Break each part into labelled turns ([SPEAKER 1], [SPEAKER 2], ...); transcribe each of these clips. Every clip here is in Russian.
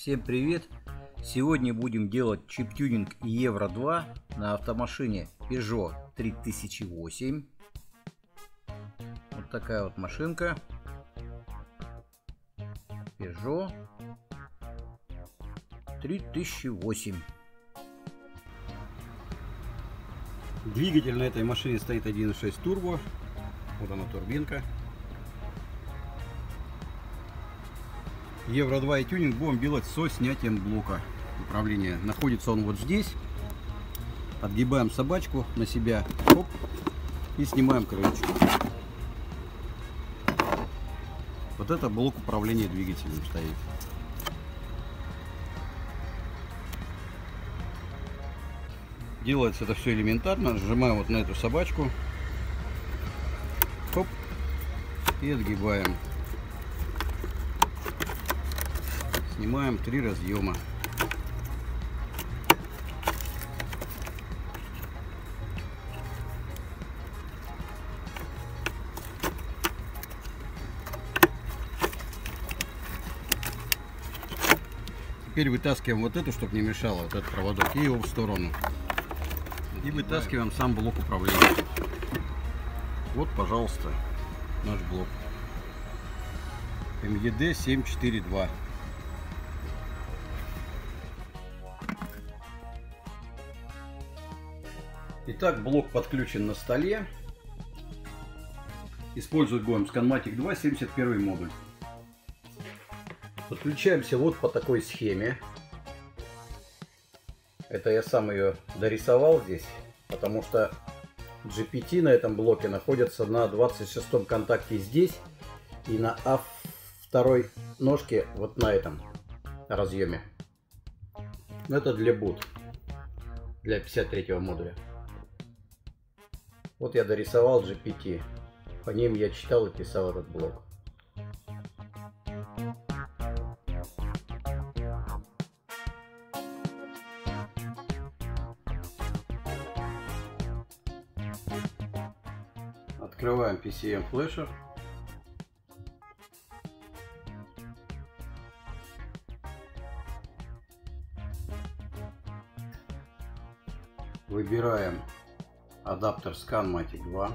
[SPEAKER 1] Всем привет! Сегодня будем делать чип-тюнинг Евро 2 на автомашине Peugeot 3008. Вот такая вот машинка. Peugeot 3008.
[SPEAKER 2] Двигатель на этой машине стоит 1.6 турбо. Вот она турбинка. Евро 2 и тюнинг будем делать со снятием блока управления. Находится он вот здесь. Отгибаем собачку на себя. Оп, и снимаем крылечко. Вот это блок управления двигателем стоит. Делается это все элементарно. Нажимаем вот на эту собачку. Хоп. И отгибаем. Снимаем три разъема. Теперь вытаскиваем вот эту, чтобы не мешало, вот этот проводок, и его в сторону. И вытаскиваем сам блок управления. Вот, пожалуйста, наш блок. МЕД 742. Итак, блок подключен на столе. Использовать будем Scanmatic 2 71 модуль. Подключаемся вот по такой схеме. Это я сам ее дорисовал здесь, потому что GPT на этом блоке находится на 26 контакте здесь и на А второй ножке вот на этом разъеме. Это для boot, для 53 модуля. Вот я дорисовал GPT. По ним я читал и писал этот блок. Открываем PCM флешер. Выбираем адаптер ScanMatic 2.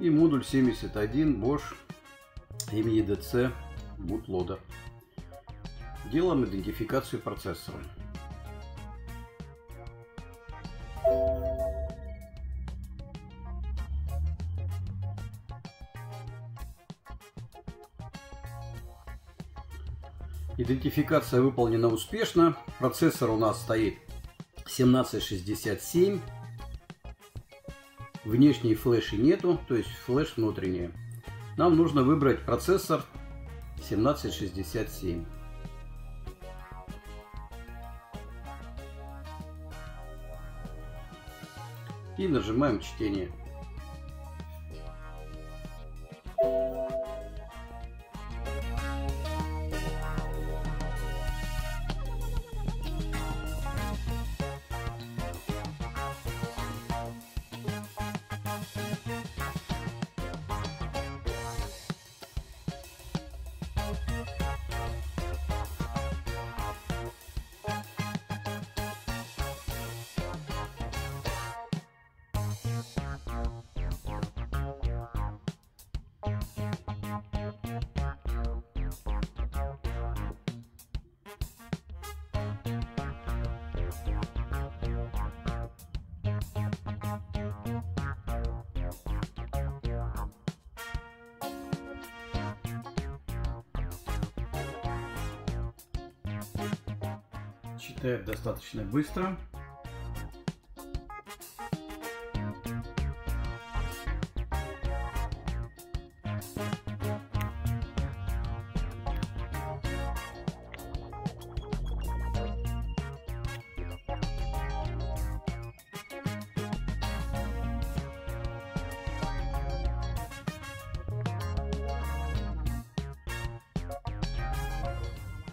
[SPEAKER 2] И модуль 71 Bosch MEDC Bootloader. Делаем идентификацию процессора. Идентификация выполнена успешно. Процессор у нас стоит 1767. Внешней флеши нету, то есть флеш внутренняя. Нам нужно выбрать процессор 1767. И нажимаем чтение. Читает достаточно быстро.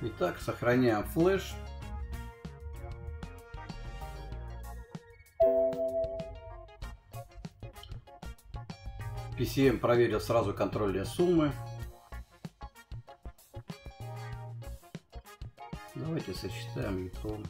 [SPEAKER 2] Итак, сохраняем флеш. PCM проверил сразу контрольные суммы. Давайте сочетаем яйцом.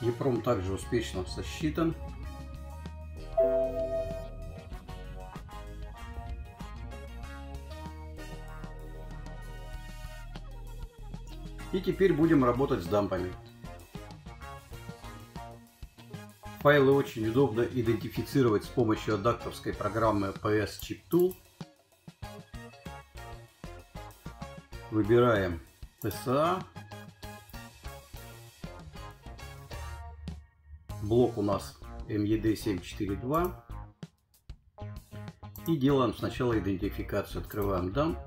[SPEAKER 2] Епром также успешно сосчитан. И теперь будем работать с дампами. Файлы очень удобно идентифицировать с помощью адаптерской программы PS Chip Tool. Выбираем PSA. Блок у нас MED742. И делаем сначала идентификацию. Открываем дамп.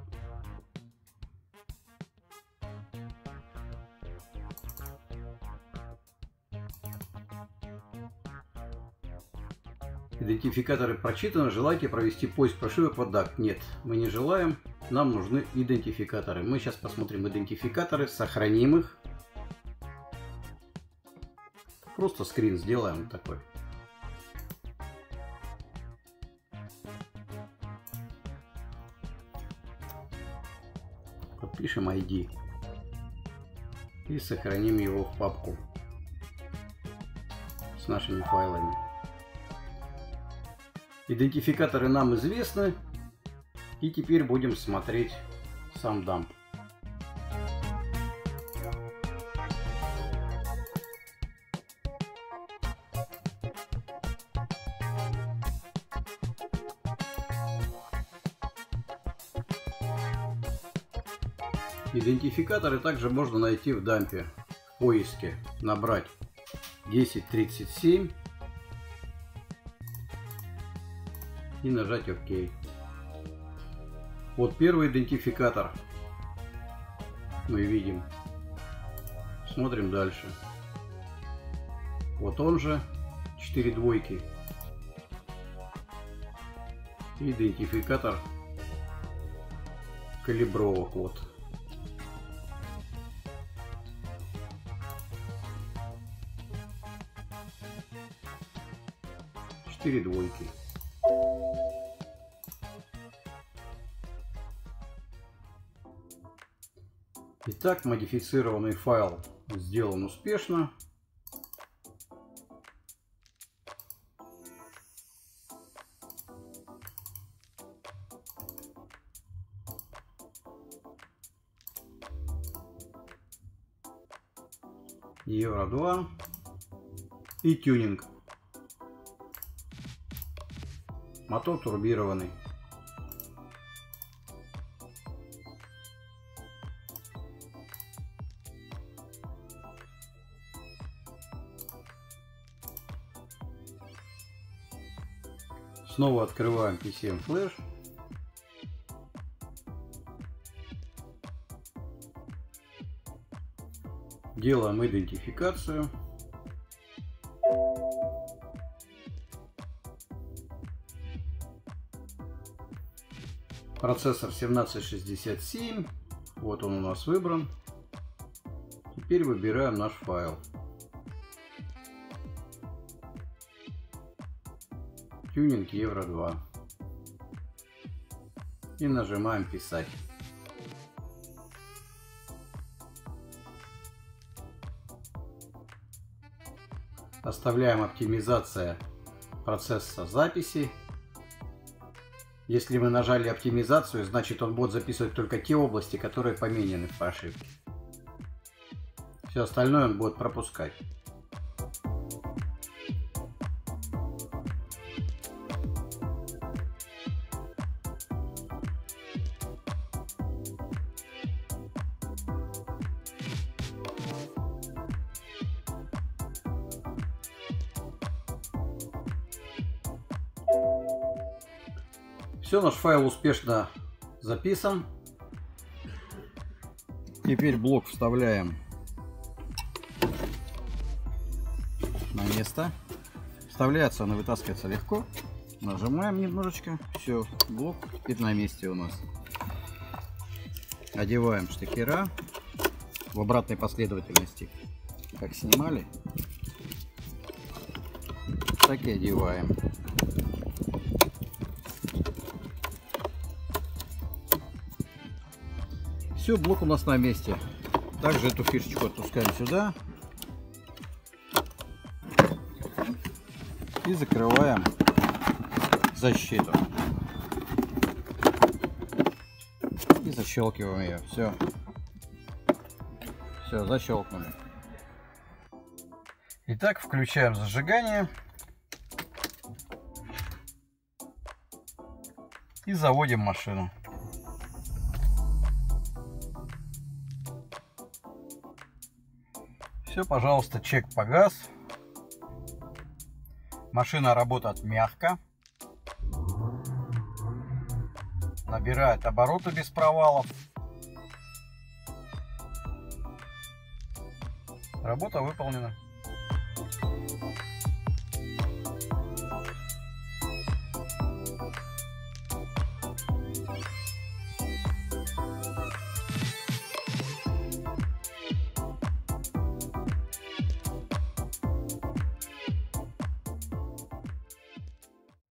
[SPEAKER 2] Идентификаторы прочитаны. Желаете провести поиск прошивок в ADAC? Нет, мы не желаем. Нам нужны идентификаторы. Мы сейчас посмотрим идентификаторы, сохраним их. Просто скрин сделаем такой. Подпишем ID. И сохраним его в папку с нашими файлами. Идентификаторы нам известны. И теперь будем смотреть сам дамп. Идентификаторы также можно найти в дампе. В поиске набрать 1037 и нажать ОК. Вот первый идентификатор мы видим. Смотрим дальше. Вот он же 4 двойки. Идентификатор калибровок вот. Четыре двойки. Итак, модифицированный файл сделан успешно. Евро 2 и тюнинг. Мотор турбированный. Снова открываем PCM Flash. Делаем идентификацию. Процессор 1767. Вот он у нас выбран. Теперь выбираем наш файл. Тюнинг Евро 2. И нажимаем писать. Оставляем оптимизация процесса записи. Если мы нажали оптимизацию, значит он будет записывать только те области, которые поменены в прошивке. Все остальное он будет пропускать. Все, наш файл успешно записан. Теперь блок вставляем на место. Вставляется он и вытаскивается легко.
[SPEAKER 1] Нажимаем немножечко. Все, блок теперь на месте у нас. Одеваем штекера в обратной последовательности. Как снимали, так и одеваем. Все, блок у нас на месте. Также эту фишечку отпускаем сюда. И закрываем защиту. И защелкиваем ее. Все. Все, защелкнули. Итак, включаем зажигание. И заводим машину. Все, пожалуйста, чек погас. Машина работает мягко. Набирает обороты без провалов. Работа выполнена.